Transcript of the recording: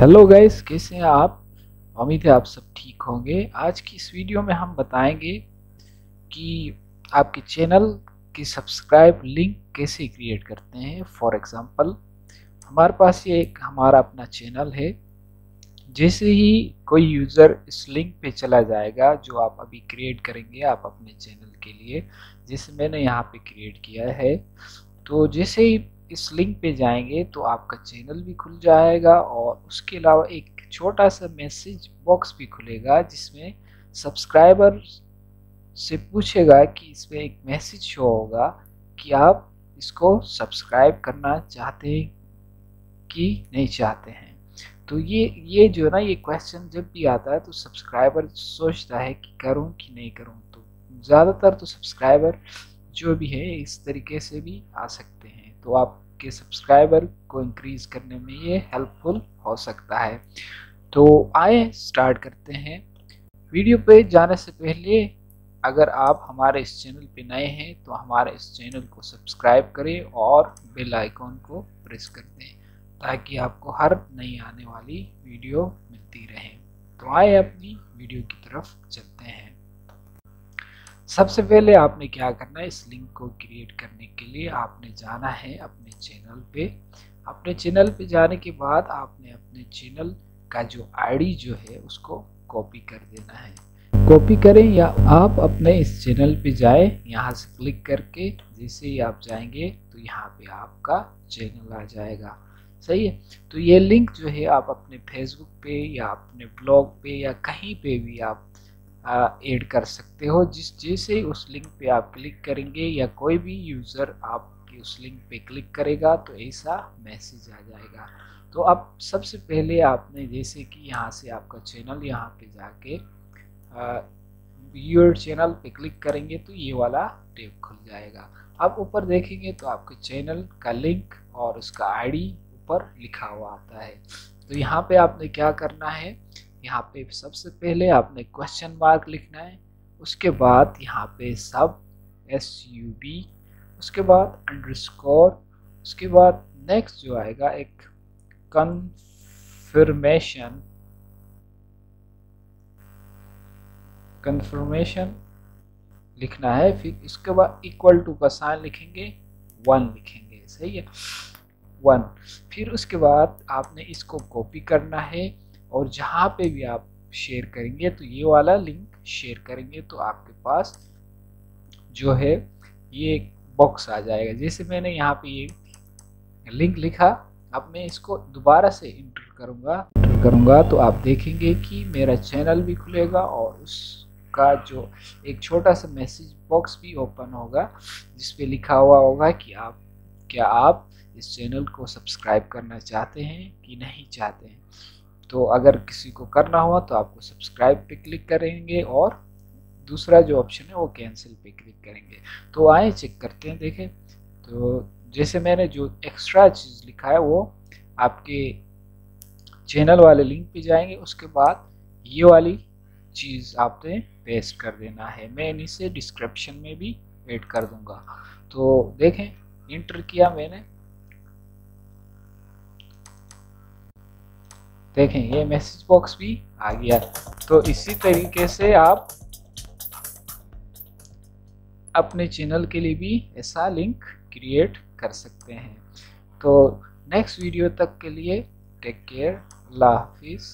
Hello guys कैसे हैं आप? उम्मीद है आप सब ठीक होंगे। आज की इस वीडियो में हम बताएँगे कि आपके चैनल की सब्सक्राइब लिंक कैसे क्रिएट करते हैं। फॉर एग्जांपल हमारे पास ये एक हमारा अपना चैनल है। जैसे ही कोई यूज़र इस लिंक पे चला जाएगा, जो आप अभी क्रिएट करेंगे आप अपने चैनल के लिए, जैसे मैंने यहाँ पे क्रिएट किया है तो जैसे ही इस लिंक पे जाएँगे तो आपका चैनल भी खुल जाएगा और उसके अलावा एक छोटा सा मैसेज बॉक्स भी खुलेगा जिसमें सब्सक्राइबर से पूछेगा कि इसमें एक मैसेज शो होगा कि आप इसको सब्सक्राइब करना चाहते हैं कि नहीं चाहते हैं। तो ये ये जो है ना, ये क्वेश्चन जब भी आता है तो सब्सक्राइबर सोचता है कि करूँ कि नहीं करूँ। तो ज़्यादातर तो सब्सक्राइबर जो भी है इस तरीके से भी आ सकते हैं। तो आपके सब्सक्राइबर को इंक्रीज करने में ये हेल्पफुल हो सकता है। तो आए स्टार्ट करते हैं। वीडियो पे जाने से पहले अगर आप हमारे इस चैनल पे नए हैं तो हमारे इस चैनल को सब्सक्राइब करें और बेल आइकॉन को प्रेस कर दें ताकि आपको हर नई आने वाली वीडियो मिलती रहे। तो आए अपनी वीडियो की तरफ़ चलते हैं। सबसे पहले आपने क्या करना है, इस लिंक को क्रिएट करने के लिए आपने जाना है अपने चैनल पे। अपने चैनल पे जाने के बाद आपने अपने चैनल का जो आईडी जो है, उसको कॉपी कर देना है। कॉपी करें या आप अपने इस चैनल पे जाए, यहाँ से क्लिक करके जैसे ही आप जाएँगे तो यहाँ पे आपका चैनल आ जाएगा। सही है? तो ये लिंक जो है, आप अपने फेसबुक पे या अपने ब्लॉग पे या कहीं पे भी आप ऐड कर सकते हो, जिस, जैसे उस लिंक पे आप क्लिक करेंगे या कोई भी यूज़र आपके उस लिंक पे क्लिक करेगा तो ऐसा मैसेज आ जाएगा। तो अब सबसे पहले आपने जैसे कि यहाँ से आपका चैनल यहाँ पे जाके व्यूअर चैनल पे क्लिक करेंगे तो ये वाला टेप खुल जाएगा। अब ऊपर देखेंगे तो आपके चैनल का लिंक और उसका आईडी ऊपर लिखा हुआ आता है। तो यहाँ पे आपने क्या करना है यहाँ पे सबसे पहले आपने क्वेश्चन मार्क लिखना है, उसके बाद यहाँ पे सब एस यू बी उसके बाद अंडरस्कोर उसके बाद नेक्स्ट जो आएगा एक कन्फर्मेशन कन्फर्मेशन लिखना है, फिर इसके बाद इक्वल टू का साइन लिखेंगे वन लिखेंगे, सही है? वन फिर उसके बाद आपने इसको कॉपी करना है और जहाँ पे भी आप शेयर करेंगे तो ये वाला लिंक शेयर करेंगे तो आपके पास जो है, ये एक बॉक्स आ जाएगा। जैसे मैंने यहाँ पे ये लिंक लिखा, अब मैं इसको दोबारा से इंटर करूँगा। इंटर करूँगा तो आप देखेंगे कि मेरा चैनल भी खुलेगा और उसका जो एक छोटा सा मैसेज बॉक्स भी ओपन होगा जिस पे लिखा हुआ होगा कि आप, क्या आप इस चैनल को सब्सक्राइब करना चाहते हैं कि नहीं चाहते हैं। तो अगर किसी को करना हुआ तो आपको सब्सक्राइब पे क्लिक करेंगे और दूसरा जो ऑप्शन है वो कैंसिल पे क्लिक करेंगे। तो आए चेक करते हैं, देखें। तो जैसे मैंने जो एक्स्ट्रा चीज़ लिखा है वो आपके चैनल वाले लिंक पे जाएँगे, उसके बाद ये वाली चीज़ आपने पेस्ट कर देना है। मैं इसे डिस्क्रिप्शन में भी ऐड कर दूँगा। तो देखें इंटर किया मैंने। देखें, ये मैसेज बॉक्स भी आ गया। तो इसी तरीके से आप अपने चैनल के लिए भी ऐसा लिंक क्रिएट कर सकते हैं। तो नेक्स्ट वीडियो तक के लिए टेक केयर अल्लाह हाफिज़।